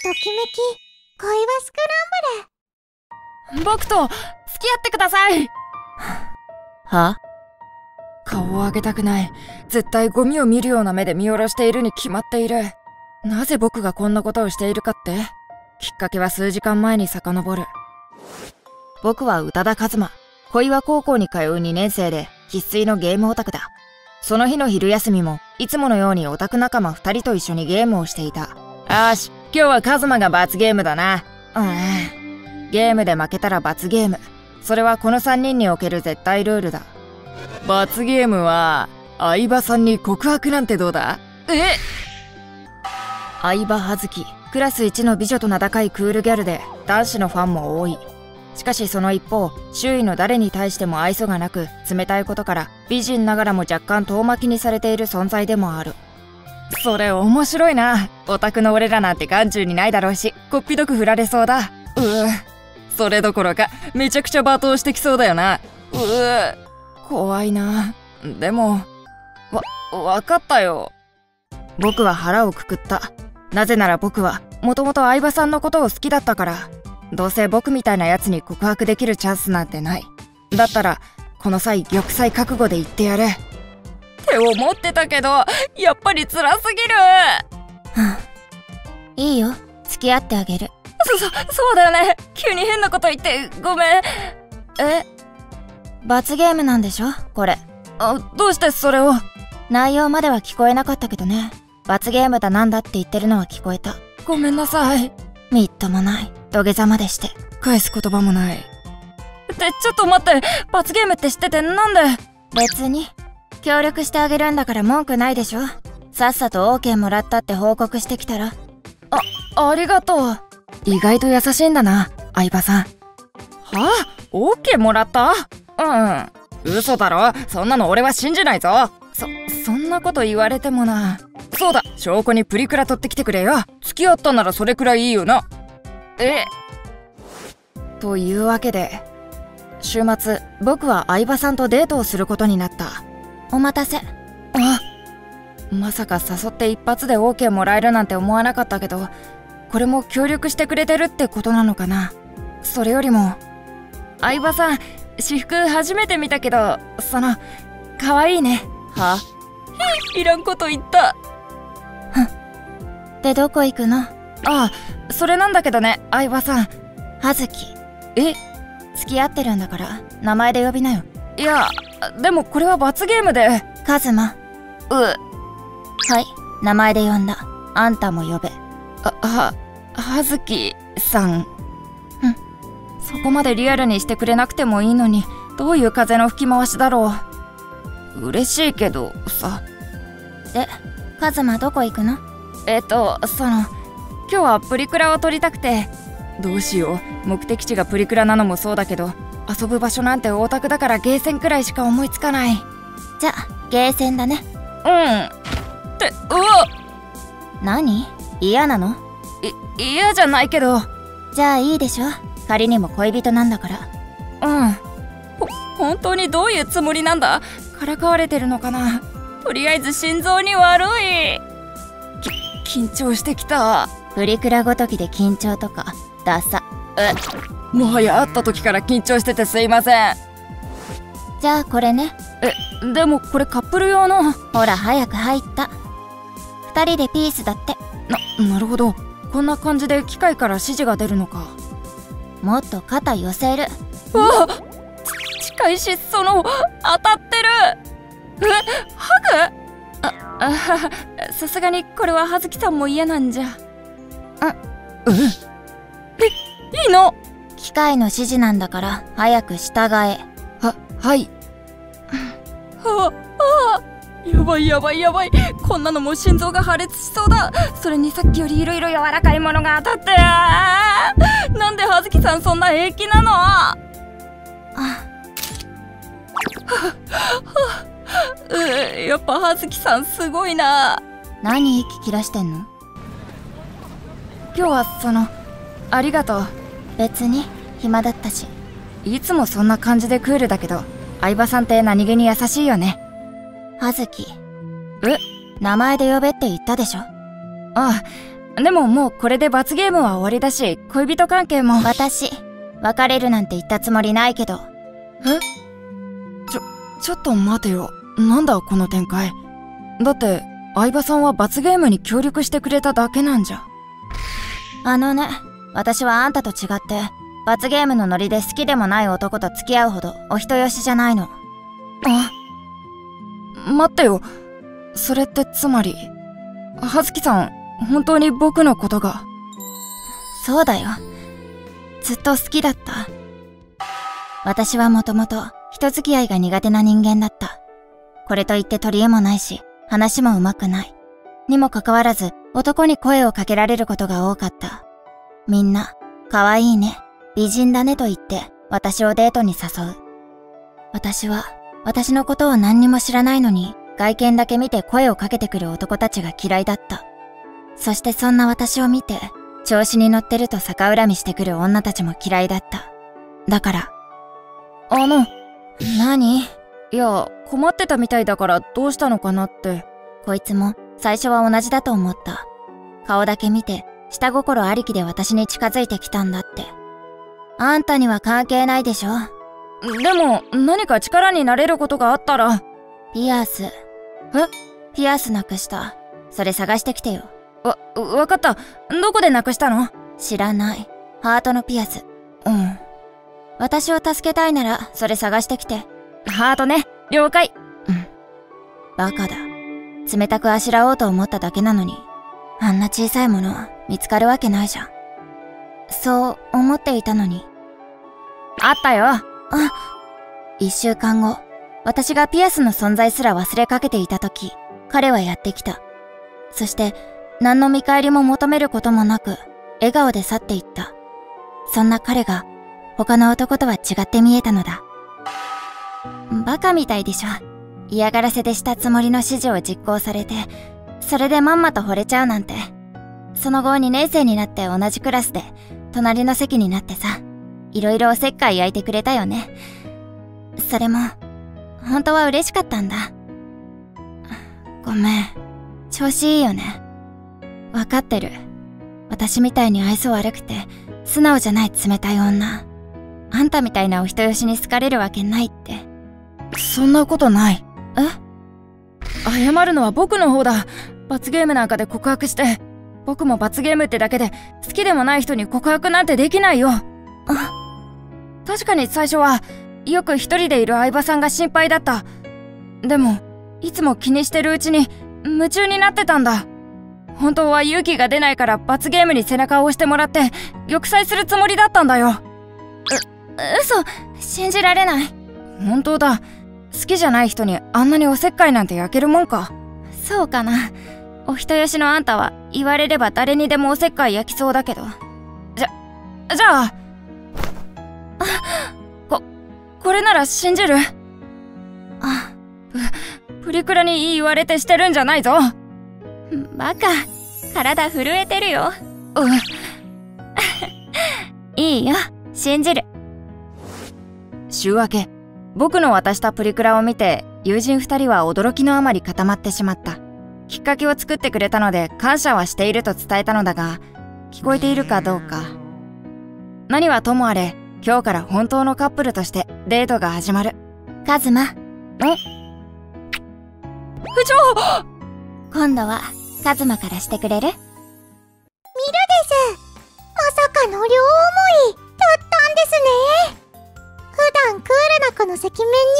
ときめき恋話スクランブル。僕と付き合ってください。は？顔を上げたくない。絶対ゴミを見るような目で見下ろしているに決まっている。なぜ僕がこんなことをしているかって。きっかけは数時間前に遡る。僕は宇多田和馬小岩高校に通う2年生で生粋のゲームオタクだ。その日の昼休みもいつものようにオタク仲間2人と一緒にゲームをしていた。よし今日はカズマが罰ゲームだな。うん。ゲームで負けたら罰ゲーム。それはこの3人における絶対ルールだ。罰ゲームは相葉さんに告白なんてどうだ？え？相葉葉月クラス1の美女と名高いクールギャルで男子のファンも多い。しかしその一方周囲の誰に対しても愛想がなく冷たいことから美人ながらも若干遠巻きにされている存在でもある。それ面白いな。オタクの俺らなんて眼中にないだろうしこっぴどく振られそうだ。ううそれどころかめちゃくちゃ罵倒してきそうだよな。うう怖いな。でもわ分かったよ。僕は腹をくくった。なぜなら僕はもともと相葉さんのことを好きだったから。どうせ僕みたいなやつに告白できるチャンスなんてない。だったらこの際玉砕覚悟で言ってやるって思ってたけどやっぱり辛すぎる。いいよ。付き合ってあげる。そそそうだよね。急に変なこと言ってごめん。え？罰ゲームなんでしょ？これ。あどうしてそれを？内容までは聞こえなかったけどね。罰ゲームだなんだって言ってるのは聞こえた。ごめんなさい。みっともない。土下座までして。返す言葉もない。ってちょっと待って。罰ゲームって知っててなんで？別に協力してあげるんだから文句ないでしょ。さっさと OK もらったって報告してきたら。ありがとう。意外と優しいんだな相葉さん。はあ OK もらった？うん。嘘だろ？そんなの俺は信じないぞ。そそんなこと言われてもな。そうだ証拠にプリクラ取ってきてくれよ。付き合ったならそれくらいいいよな。え？というわけで週末僕は相葉さんとデートをすることになったお待たせ。あまさか誘って一発で OK もらえるなんて思わなかったけどこれも協力してくれてるってことなのかな。それよりも。相葉さん私服初めて見たけどその可愛いね。は？いらんこと言った。でどこ行くの？ああそれなんだけどね相葉さん。葉月。え？付き合ってるんだから名前で呼びなよ。いやでもこれは罰ゲームで。カズマ。う。はい名前で呼んだ。あんたも呼べ。あは葉月さん。うん。そこまでリアルにしてくれなくてもいいのにどういう風の吹き回しだろう。嬉しいけどさ。でカズマどこ行くの？えっとその今日はプリクラを撮りたくて。どうしよう。目的地がプリクラなのもそうだけど遊ぶ場所なんてオタクだからゲーセンくらいしか思いつかない。じゃゲーセンだね。うん。ってうわ。何？嫌なの？い嫌じゃないけど。うんじゃあいいでしょ？仮にも恋人なんだから。ほ本当にどういうつもりなんだ？からかわれてるのかな？とりあえず心臓に悪い。き緊張してきた。プリクラごときで緊張とかダサもはや会った時から緊張しててすいません。じゃあこれね。えでもこれカップル用の。ほら早く入った。二人でピースだって。ななるほど。こんな感じで機械から指示が出るのか。もっと肩寄せる。うわち近いしその当たってる。えハグ？ああさすがにこれは葉月さんも嫌なんじゃ。うん。えいいの機械の指示なんだから早く従え。ははい。ああやばいやばいやばい。こんなのもう心臓が破裂しそうだ。それにさっきよりいろいろ柔らかいものが当たって。なんで葉月さんそんな平気なの？あ。うやっぱ葉月さんすごいな。何息切らしてんの？今日はそのありがとう別に暇だったし。いつもそんな感じでクールだけど相葉さんって何気に優しいよね。葉月え？名前で呼べって言ったでしょ？あでももうこれで罰ゲームは終わりだし恋人関係も。私別れるなんて言ったつもりないけど。ちょっと待てよ。なんだこの展開？だって相葉さんは罰ゲームに協力してくれただけなんじゃ。あのね私はあんたと違って罰ゲームのノリで好きでもない男と付き合うほどお人よしじゃないの。あ待ってよ。それってつまり葉月さん本当に僕のことが？そうだよ。ずっと好きだった。私はもともと人付き合いが苦手な人間だった。これといって取り柄もないし話も上手くない。にもかかわらず男に声をかけられることが多かったみんな可愛いね。美人だねと言って私をデートに誘う。私は私のことを何にも知らないのに外見だけ見て声をかけてくる男たちが嫌いだった。そしてそんな私を見て調子に乗ってると逆恨みしてくる女たちも嫌いだった。だからあの何？いや困ってたみたいだからどうしたのかなって。こいつも最初は同じだと思った。顔だけ見て下心ありきで私に近づいてきたんだって。あんたには関係ないでしょ。でも何か力になれることがあったら。ピアス。え？ピアスなくした。それ探してきてよ。わわかった。どこでなくしたの？知らない。ハートのピアス。うん。私を助けたいならそれ探してきて。ハートね。了解。うん。バカだ。冷たくあしらおうと思っただけなのに。あんな小さいもの見つかるわけないじゃん。そう思っていたのに。あったよ。あ一週間後私がピアスの存在すら忘れかけていた時彼はやってきた。そして何の見返りも求めることもなく笑顔で去っていった。そんな彼が他の男とは違って見えたのだ。バカみたいでしょ。嫌がらせでしたつもりの指示を実行されてそれでまんまと惚れちゃうなんてその後2年生になって同じクラスで隣の席になってさいろいろおせっかい焼いてくれたよね。それも本当は嬉しかったんだ。ごめん。調子いいよね。わかってる。私みたいに愛想悪くて素直じゃない冷たい女。あんたみたいなお人よしに好かれるわけないって。そんなことない。え？謝るのは僕の方だ。罰ゲームなんかで告白して僕も罰ゲームってだけで好きでもない人に告白なんてできないよ。確かに最初はよく一人でいる相葉さんが心配だった。でもいつも気にしてるうちに夢中になってたんだ。本当は勇気が出ないから罰ゲームに背中を押してもらって玉砕するつもりだったんだよ。嘘信じられない。本当だ。好きじゃない人にあんなにおせっかいなんて焼けるもんか。そうかな。お人よしのあんたは言われれば誰にでもおせっかい焼きそうだけど。じゃあ。ここれなら信じる。あプリクラに言われてしてるんじゃないぞ。バカ。体震えてるよ。うん いいよ。信じる。週明け僕の渡したプリクラを見て友人二人は驚きのあまり固まってしまったきっかけを作ってくれたので感謝はしていると伝えたのだが聞こえているかどうか。何はともあれ今日から本当のカップルとしてデートが始まる。カズマ。部長今度はカズマからしてくれる？ミラです。まさかの両思いだったんですね。普段クールな子の赤面に